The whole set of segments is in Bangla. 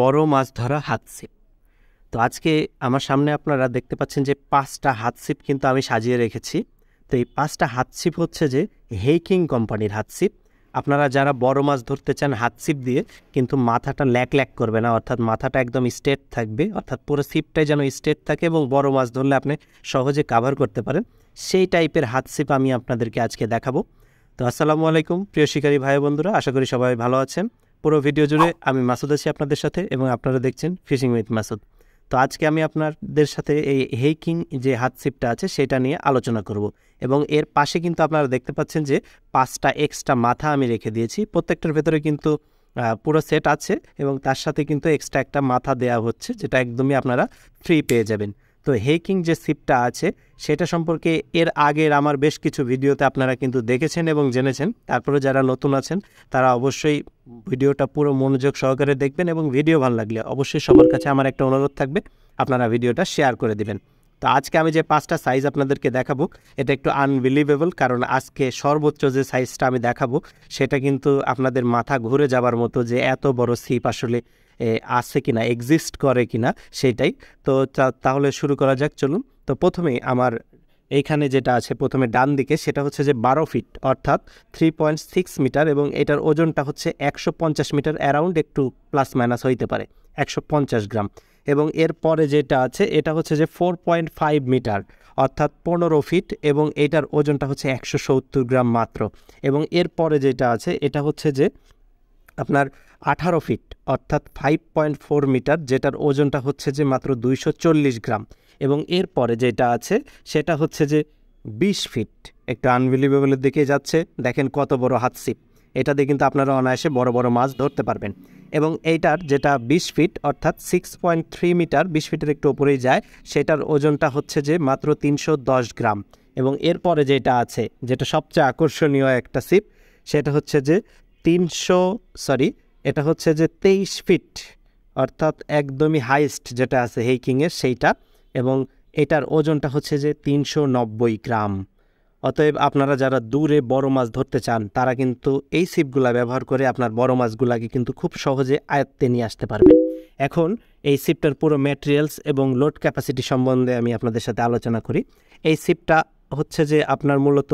বড় মাছ ধরা হাত ছিপ। তো আজকে আমার সামনে আপনারা দেখতে পাচ্ছেন যে পাঁচটা হাত ছিপ কিন্তু আমি সাজিয়ে রেখেছি। তো এই পাঁচটা হাত ছিপ হচ্ছে যে হেইকিং কোম্পানির হাত ছিপ। আপনারা যারা বড় মাছ ধরতে চান হাত ছিপ দিয়ে, কিন্তু মাথাটা ল্যাক ল্যাক করবে না, অর্থাৎ মাথাটা একদম স্ট্রেট থাকবে, অর্থাৎ পুরো ছিপটাই যেন স্ট্রেট থাকে এবং বড় মাছ ধরলে আপনি সহজে কাভার করতে পারেন। সেই টাইপের হাত ছিপ আমি আপনাদেরকে আজকে দেখাবো। তো আসসালামু আলাইকুম, প্রিয় শিকারী ভাই বন্ধুরা, আশা করি সবাই ভালো আছেন। পুরো ভিডিও জুড়ে আমি মাসুদ আছি আপনাদের সাথে এবং আপনারা দেখছেন ফিশিং উইথ মাসুদ। তো আজকে আমি আপনাদের সাথে এই হেইকিং যে হাত ছিপটা আছে সেটা নিয়ে আলোচনা করব এবং এর পাশে কিন্তু আপনারা দেখতে পাচ্ছেন যে পাঁচটা এক্সট্রা মাথা আমি রেখে দিয়েছি। প্রত্যেকটার ভেতরে কিন্তু পুরো সেট আছে এবং তার সাথে কিন্তু এক্সট্রা একটা মাথা দেওয়া হচ্ছে যেটা একদমই আপনারা ফ্রি পেয়ে যাবেন। তো হেকিং যে সিপটা আছে, সেটা সম্পর্কে এর আগের আমার বেশ কিছু ভিডিওতে আপনারা কিন্তু দেখেছেন এবং জেনেছেন। তারপরে যারা নতুন আছেন, তারা অবশ্যই ভিডিওটা পুরো মনোযোগ সহকারে দেখবেন এবং ভিডিও ভালো লাগলে অবশ্যই সবার কাছে আমার একটা অনুরোধ থাকবে, আপনারা ভিডিওটা শেয়ার করে দিবেন। তো আজকে আমি যে পাঁচটা সাইজ আপনাদেরকে দেখাবো, এটা একটু আনবিলিভেবল কারণ আজকে সর্বোচ্চ যে সাইজটা আমি দেখাবো, সেটা কিন্তু আপনাদের মাথা ঘুরে যাবার মতো যে এত বড় সিপ আসলে আছে কিনা এক্সিস্ট করে কিনা সেটাই। তো তাহলে শুরু করা যাক, চলুন। তো প্রথমেই আমার এইখানে যেটা আছে, প্রথমে ডান দিকে, সেটা হচ্ছে যে বারো ফিট অর্থাৎ থ্রি পয়েন্ট সিক্স মিটার এবং এটার ওজনটা হচ্ছে একশো পঞ্চাশ মিটার অ্যারাউন্ড একটু প্লাস মাইনাস হইতে পারে, একশো পঞ্চাশ গ্রাম। এবং এর পরে যেটা আছে, এটা হচ্ছে যে ফোর পয়েন্ট ফাইভ মিটার অর্থাৎ পনেরো ফিট এবং এটার ওজনটা হচ্ছে একশো সত্তর গ্রাম মাত্র। এবং এর পরে যেটা আছে, এটা হচ্ছে যে আপনার আঠারো ফিট অর্থাৎ ফাইভ পয়েন্ট ফোর মিটার যেটার ওজনটা হচ্ছে যে মাত্র দুইশো চল্লিশ গ্রাম। এবং এরপরে যেটা আছে, সেটা হচ্ছে যে বিশ ফিট একটা আনবিলিভেবলের দিকে যাচ্ছে, দেখেন কত বড় হাত হাতসিপ এটা দিয়ে কিন্তু আপনারা অনায়াসে বড় বড় মাছ ধরতে পারবেন। এবং এইটার যেটা বিশ ফিট অর্থাৎ সিক্স পয়েন্ট থ্রি মিটার বিশ ফিটের একটু ওপরেই যায়, সেটার ওজনটা হচ্ছে যে মাত্র তিনশো দশ গ্রাম। এবং এরপরে যেটা আছে, যেটা সবচেয়ে আকর্ষণীয় একটা সিপ সেটা হচ্ছে যে তিনশো সরি এটা হচ্ছে যে তেইশ ফিট অর্থাৎ একদমই হাইস্ট যেটা আছে হেইকিংয়ের সেইটা, এবং এটার ওজনটা হচ্ছে যে তিনশো নব্বই গ্রাম। অতএব আপনারা যারা দূরে বড় মাছ ধরতে চান, তারা কিন্তু এই সিপগুলা ব্যবহার করে আপনার বড় মাছগুলাকে কিন্তু খুব সহজে আয়ত্তে নিয়ে আসতে পারবেন। এখন এই সিপটার পুরো ম্যাটেরিয়ালস এবং লোড ক্যাপাসিটি সম্বন্ধে আমি আপনাদের সাথে আলোচনা করি। এই সিপটা হচ্ছে যে আপনার মূলত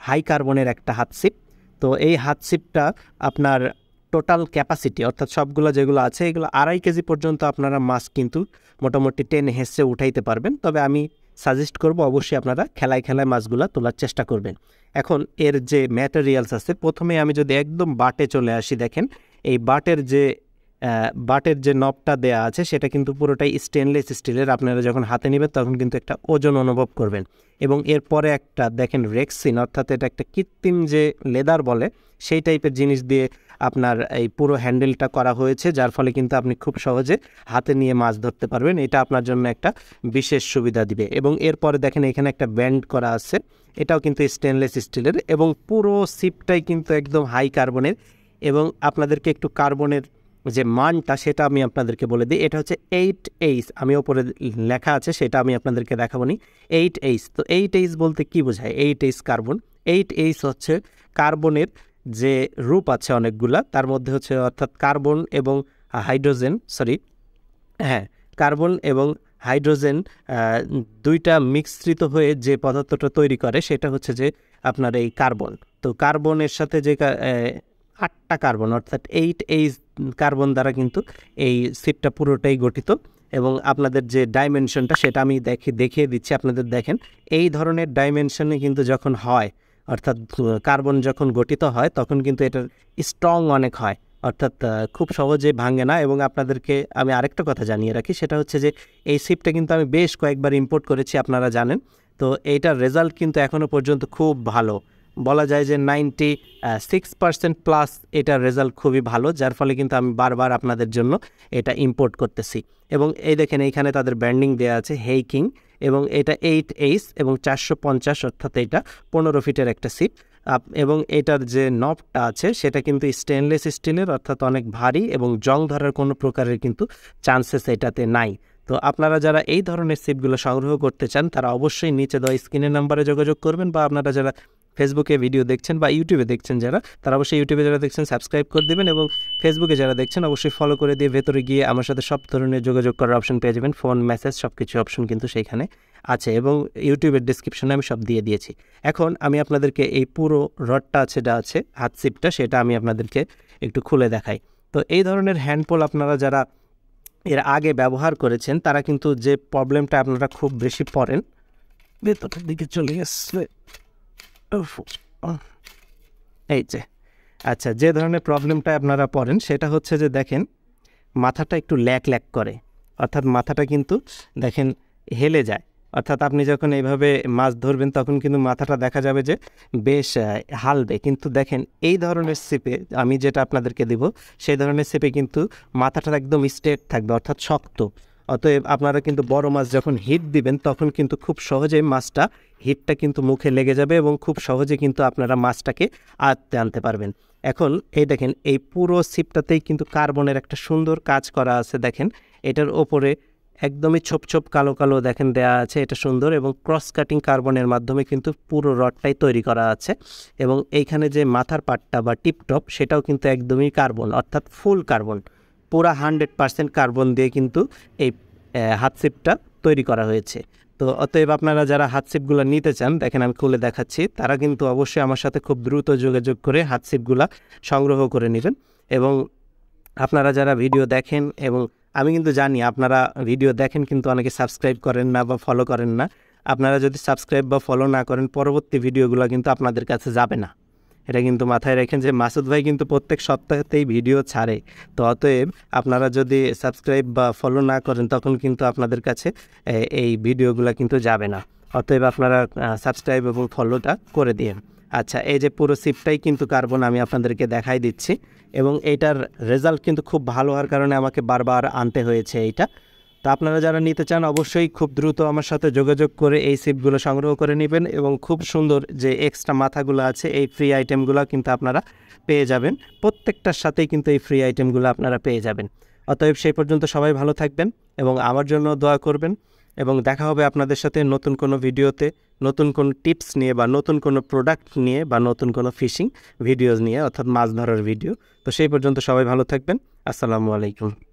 হাই কার্বনের একটা হাত সিপ তো এই হাত সিপটা আপনার টোটাল ক্যাপাসিটি অর্থাৎ সবগুলো যেগুলো আছে, এগুলো আড়াই কেজি পর্যন্ত আপনারা মাছ কিন্তু মোটামুটি টেন হেসে উঠাইতে পারবেন। তবে আমি সাজেস্ট করব অবশ্যই আপনারা খেলায় খেলায় মাছগুলো তোলার চেষ্টা করবেন। এখন এর যে ম্যাটেরিয়ালস আছে, প্রথমে আমি যদি একদম বাটে চলে আসি দেখেন, এই বাটের যে বাটের যে নবটা দেয়া আছে, সেটা কিন্তু পুরোটাই স্টেনলেস স্টিলের আপনারা যখন হাতে নেবেন, তখন কিন্তু একটা ওজন অনুভব করবেন। এবং এরপরে একটা, দেখেন রেক্সিন অর্থাৎ এটা একটা কৃত্রিম যে লেদার বলে, সেই টাইপের জিনিস দিয়ে আপনার এই পুরো হ্যান্ডেলটা করা হয়েছে, যার ফলে কিন্তু আপনি খুব সহজে হাতে নিয়ে মাছ ধরতে পারবেন। এটা আপনার জন্য একটা বিশেষ সুবিধা দিবে। এবং এরপরে দেখেন, এখানে একটা ব্যান্ড করা আছে। এটাও কিন্তু স্টেনলেস স্টিলের এবং পুরো সিপটাই কিন্তু একদম হাই কার্বনের এবং আপনাদেরকে একটু কার্বনের যে মানটা সেটা আমি আপনাদেরকে বলে দিই। এটা হচ্ছে এইট এইচ আমি ওপরে লেখা আছে, সেটা আমি আপনাদেরকে দেখাবো নি এইট এইচ তো এইট এইচ বলতে কি বোঝায়? Eight H carbon eight H হচ্ছে কার্বনের যে রূপ আছে অনেকগুলা, তার মধ্যে হচ্ছে অর্থাৎ কার্বন এবং হাইড্রোজেন সরি হ্যাঁ কার্বন এবং হাইড্রোজেন দুইটা মিশ্রিত হয়ে যে পদার্থটা তৈরি করে, সেটা হচ্ছে যে আপনার এই কার্বন তো কার্বনের সাথে যে আটটা কার্বন অর্থাৎ এইট এইচ কার্বন দ্বারা কিন্তু এই সিটটা পুরোটাই গঠিত এবং আপনাদের যে ডাইমেনশনটা সেটা আমি দেখে, দেখিয়ে দিচ্ছি, আপনাদের দেখেন। এই ধরনের ডাইমেনশনে কিন্তু যখন হয়, অর্থাৎ কার্বন যখন গঠিত হয়, তখন কিন্তু এটার স্ট্রং অনেক হয়, অর্থাৎ খুব সহজে ভাঙে না এবং আপনাদেরকে আমি আরেকটা কথা জানিয়ে রাখি, সেটা হচ্ছে যে এই সিপটা কিন্তু আমি বেশ কয়েকবার ইম্পোর্ট করেছি, আপনারা জানেন। তো এইটার রেজাল্ট কিন্তু এখনও পর্যন্ত খুব ভালো। বলা যায় যে নাইনটি সিক্স পার্সেন্ট প্লাস এটার রেজাল্ট খুবই ভালো, যার ফলে কিন্তু আমি বারবার আপনাদের জন্য এটা ইম্পোর্ট করতেছি। এবং এই দেখেন এইখানে তাদের ব্যান্ডিং দেওয়া আছে হেইকিং এবং এটা এইট এইস এবং চারশো পঞ্চাশ অর্থাৎ এটা পনেরো ফিটের একটা সিপ এবং এটার যে নবটা আছে সেটা কিন্তু স্টেনলেস স্টিলের অর্থাৎ অনেক ভারী এবং জং ধরার কোনো প্রকারের কিন্তু চান্সেস এটাতে নাই। তো আপনারা যারা এই ধরনের সিপগুলো সংগ্রহ করতে চান, তারা অবশ্যই নিচে দেওয়া স্ক্রিনের নাম্বারে যোগাযোগ করবেন বা আপনারা যারা ফেসবুকে ভিডিও দেখছেন বা ইউটিউবে দেখছেন যারা, তারা অবশ্যই ইউটিউবে যারা দেখছেন সাবস্ক্রাইব করে দেবেন এবং ফেসবুকে যারা দেখছেন, অবশ্যই ফলো করে দিয়ে ভেতরে গিয়ে আমার সাথে সব ধরনের যোগাযোগ করার অপশন পেয়ে যাবেন। ফোন মেসেজ সব কিছু অপশন কিন্তু সেইখানে আছে এবং ইউটিউবের ডিসক্রিপশনে আমি সব দিয়ে দিয়েছি। এখন আমি আপনাদেরকে এই পুরো রডটা আছে যা আছে, হাত সিপটা সেটা আমি আপনাদেরকে একটু খুলে দেখাই। তো এই ধরনের হ্যান্ডপোল আপনারা যারা এর আগে ব্যবহার করেছেন, তারা কিন্তু যে প্রবলেমটা আপনারা খুব বেশি পড়েন, ভেতরের দিকে চলে গেছে। এই যে আচ্ছা যে ধরনের প্রবলেমটা আপনারা পড়েন, সেটা হচ্ছে যে দেখেন, মাথাটা একটু ল্যাক ল্যাক করে। অর্থাৎ মাথাটা কিন্তু, দেখেন, হেলে যায়। অর্থাৎ আপনি যখন এইভাবে মাছ ধরবেন, তখন কিন্তু মাথাটা দেখা যাবে যে, বেশ হালবে। কিন্তু দেখেন, এই ধরনের সিপে আমি যেটা আপনাদেরকে দিব, সেই ধরনের সিপে কিন্তু মাথাটা একদম স্ট্রেট থাকবে, অর্থাৎ শক্ত। অতএব আপনারা কিন্তু বড় মাছ যখন হিট দিবেন, তখন কিন্তু খুব সহজেই মাছটা হিটটা কিন্তু মুখে লেগে যাবে এবং খুব সহজে কিন্তু আপনারা মাছটাকে আয়ত্তে আনতে পারবেন। এখন এই দেখেন, এই পুরো সিপটাতেই কিন্তু কার্বনের একটা সুন্দর কাজ করা আছে। দেখেন, এটার ওপরে একদমই ছোপ ছোপ কালো কালো দেখেন দেয়া আছে, এটা সুন্দর এবং ক্রস কাটিং কার্বনের মাধ্যমে কিন্তু পুরো রডটাই তৈরি করা আছে এবং এইখানে যে মাথার পাটটা বা টিপটপ, সেটাও কিন্তু একদমই কার্বন, অর্থাৎ ফুল কার্বন পুরা হান্ড্রেড পার্সেন্ট কার্বন দিয়ে কিন্তু এই হাতসিপটা তৈরি করা হয়েছে। তো অতএব আপনারা যারা হাতসিপগুলো নিতে চান, দেখেন আমি খুলে দেখাচ্ছি, তারা কিন্তু অবশ্যই আমার সাথে খুব দ্রুত যোগাযোগ করে হাতসিপগুলা সংগ্রহ করে নেবেন। এবং আপনারা যারা ভিডিও দেখেন, এবং আমি কিন্তু জানি আপনারা ভিডিও দেখেন কিন্তু অনেকে সাবস্ক্রাইব করেন না বা ফলো করেন না, আপনারা যদি সাবস্ক্রাইব বা ফলো না করেন, পরবর্তী ভিডিওগুলো কিন্তু আপনাদের কাছে যাবে না। এটা কিন্তু মাথায় রাখেন যে মাসুদ ভাই কিন্তু প্রত্যেক সপ্তাহতেই ভিডিও ছাড়ে। তো অতএব আপনারা যদি সাবস্ক্রাইব বা ফলো না করেন, তখন কিন্তু আপনাদের কাছে এই ভিডিওগুলো কিন্তু যাবে না। অতএব আপনারা সাবস্ক্রাইব এবং ফলোটা করে দিন আচ্ছা এই যে পুরো সিপটাই কিন্তু কার্বন আমি আপনাদেরকে দেখাই দিচ্ছি। এবং এইটার রেজাল্ট কিন্তু খুব ভালো হওয়ার কারণে আমাকে বারবার আনতে হয়েছে এইটা। তো আপনারা যারা নিতে চান অবশ্যই খুব দ্রুত আমার সাথে যোগাযোগ করে এই সিপগুলো সংগ্রহ করে নেবেন এবং খুব সুন্দর যে এক্সট্রা মাথাগুলো আছে, এই ফ্রি আইটেমগুলো কিন্তু আপনারা পেয়ে যাবেন। প্রত্যেকটার সাথেই কিন্তু এই ফ্রি আইটেমগুলো আপনারা পেয়ে যাবেন। অতএব সেই পর্যন্ত সবাই ভালো থাকবেন এবং আমার জন্য দোয়া করবেন এবং দেখা হবে আপনাদের সাথে নতুন কোনো ভিডিওতে, নতুন কোনো টিপস নিয়ে বা নতুন কোনো প্রোডাক্ট নিয়ে বা নতুন কোনো ফিশিং ভিডিওস নিয়ে অর্থাৎ মাছ ধরার ভিডিও তো সেই পর্যন্ত সবাই ভালো থাকবেন। আসসালামু আলাইকুম।